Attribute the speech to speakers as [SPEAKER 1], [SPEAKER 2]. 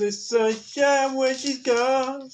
[SPEAKER 1] the sunshine when she's gone.